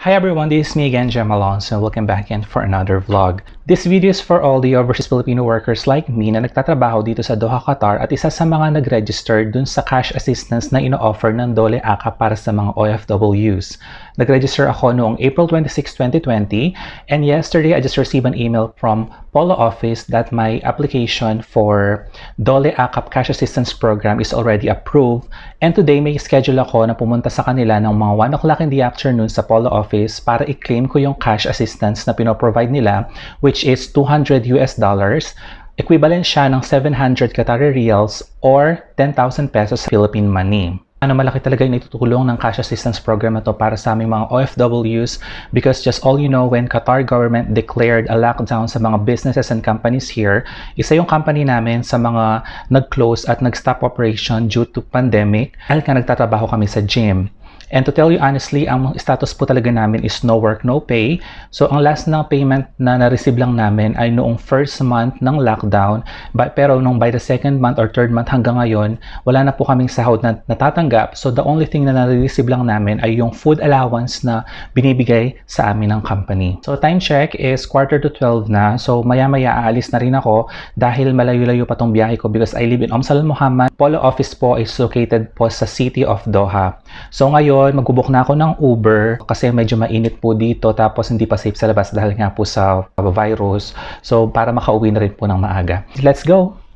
Hi everyone, this is me again, Jem Alonso. Welcome back again for another vlog. This video is for all the overseas Filipino workers like me na nagtatrabaho dito sa Doha, Qatar at isa sa mga nag-register dun sa cash assistance na ino-offer ng Dole ACA para sa mga OFWs. Nag-register ako noong April 26, 2020 and yesterday I just received an email from Polo office that my application for Dole ACAP Cash Assistance Program is already approved and today may schedule ako na pumunta sa kanila ng mga 1 o'clock in the afternoon sa Polo office para i-claim ko yung cash assistance na pinoprovide nila which is 200 US dollars. Equivalent siya ng 700 Qatari Riyals or 10,000 pesos Philippine money. Ano malaki talaga yung itutulong ng cash assistance program na to para sa aming mga OFWs because just all you know when Qatar government declared a lockdown sa mga businesses and companies here isa yung company namin sa mga nag-close at nag-stop operation due to pandemic. Dahil ka nagtatrabaho kami sa gym And to tell you honestly, ang status po talaga namin is no work, no pay. So, ang last na payment na na-receive lang namin ay noong first month ng lockdown. But, pero nung by the second month or third month hanggang ngayon, wala na po kaming sahod na natatanggap. So, the only thing na na-receive lang namin ay yung food allowance na binibigay sa amin ng company. So, time check is quarter to 12 na. So, maya-maya aalis na rin ako dahil malayo-layo pa tong biyahe ko because I live in Omsal Muhammad. Polo office po is located po sa city of Doha. So, ngayon, ngayon, magbubok na ako ng Uber kasi medyo mainit po dito tapos hindi pa safe sa labas dahil nga po sa virus. So, para makauwi na rin po ng maaga. Let's go!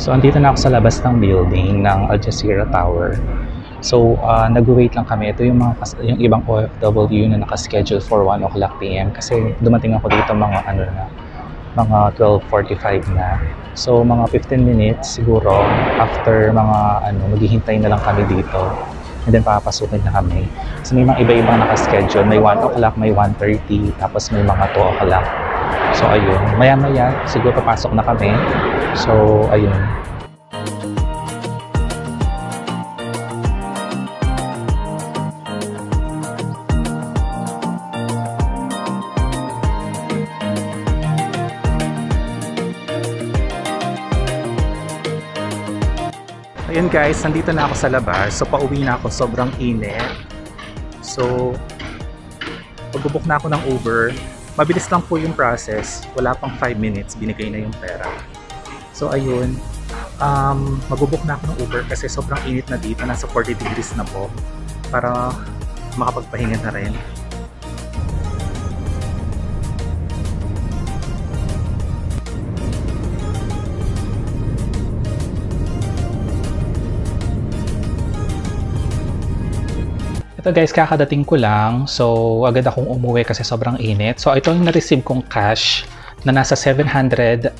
So, andito na ako sa labas ng building ng Al Jazeera Tower. So, uh, nag-wait lang kami. Ito yung mga yung ibang OFW na naka-schedule for 1 o'clock PM kasi dumating ako dito mga ano na mga 12:45 na. So, mga 15 minutes siguro after mga ano, maghihintay na lang kami dito. And then papasukin na kami. So, may mga iba-ibang naka-schedule. May 1 o'clock, may 1:30, tapos may mga 2 o'clock. So, ayun. Maya-maya, siguro papasok na kami. So, ayun. Ayun guys, nandito na ako sa labas. So, pauwi na ako. Sobrang init. So, pagbubok na ako ng Uber. Mabilis lang po yung process. Wala pang 5 minutes, binigay na yung pera. So, ayun. Um, magbubok na ako ng Uber kasi sobrang init na dito. Nasa 40 degrees na po. Para makapagpahinga na rin. Ito guys, kakadating ko lang. So, agad akong umuwi kasi sobrang init. So, ito yung na-receive kong cash na nasa 728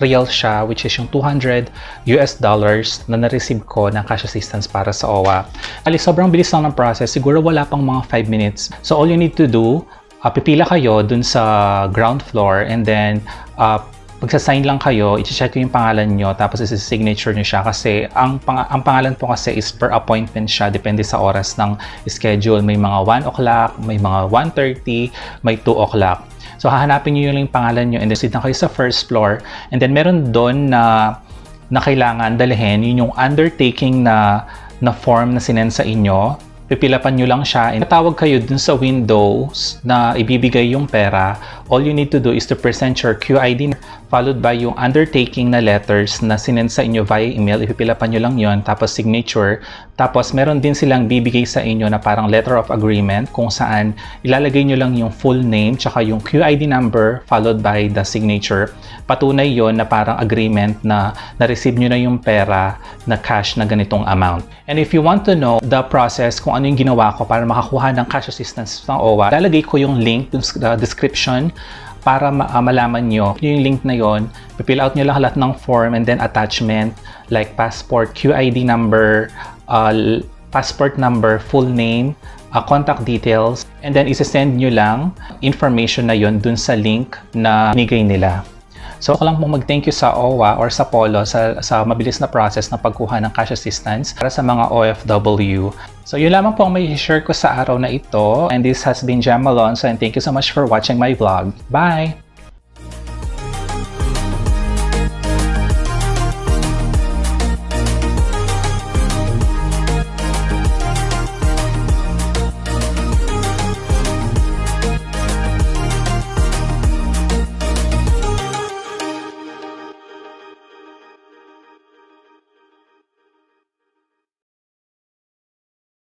real siya which is yung 200 US dollars na na-receive ko ng cash assistance para sa OWA. Ali, sobrang bilis lang ng process. Siguro wala pang mga 5 minutes. So, all you need to do, uh, pipila kayo dun sa ground floor and then uh, magsa-sign lang kayo, i-check yung pangalan nyo, tapos isi-signature nyo siya kasi ang, pang ang pangalan po kasi is per appointment siya, depende sa oras ng schedule. May mga 1 o'clock, may mga 1.30, may 2 o'clock. So, hahanapin nyo yung pangalan nyo and then sit na kayo sa first floor. And then, meron doon na, na kailangan dalhin, yun yung undertaking na, na form na sinend sa inyo. Pipilapan nyo lang siya. And tawag kayo dun sa windows na ibibigay yung pera, all you need to do is to present your QID followed by yung undertaking na letters na sinend sa inyo via email. Ipipila pa nyo lang yon tapos signature. Tapos meron din silang bibigay sa inyo na parang letter of agreement kung saan ilalagay nyo lang yung full name tsaka yung QID number followed by the signature. Patunay yon na parang agreement na na-receive nyo na yung pera na cash na ganitong amount. And if you want to know the process kung ano yung ginawa ko para makakuha ng cash assistance ng OWA, lalagay ko yung link sa description para ma- uh, malaman nyo yung link na yon fill out nyo lang lahat ng form and then attachment like passport, QID number, uh, passport number, full name, uh, contact details, and then isa-send nyo lang information na yon dun sa link na nigay nila. So ako lang pong mag-thank you sa OWA or sa Polo sa, sa mabilis na process na pagkuha ng cash assistance para sa mga OFW. So yun lamang po ang may share ko sa araw na ito. And this has been Jam Malonzo and thank you so much for watching my vlog. Bye!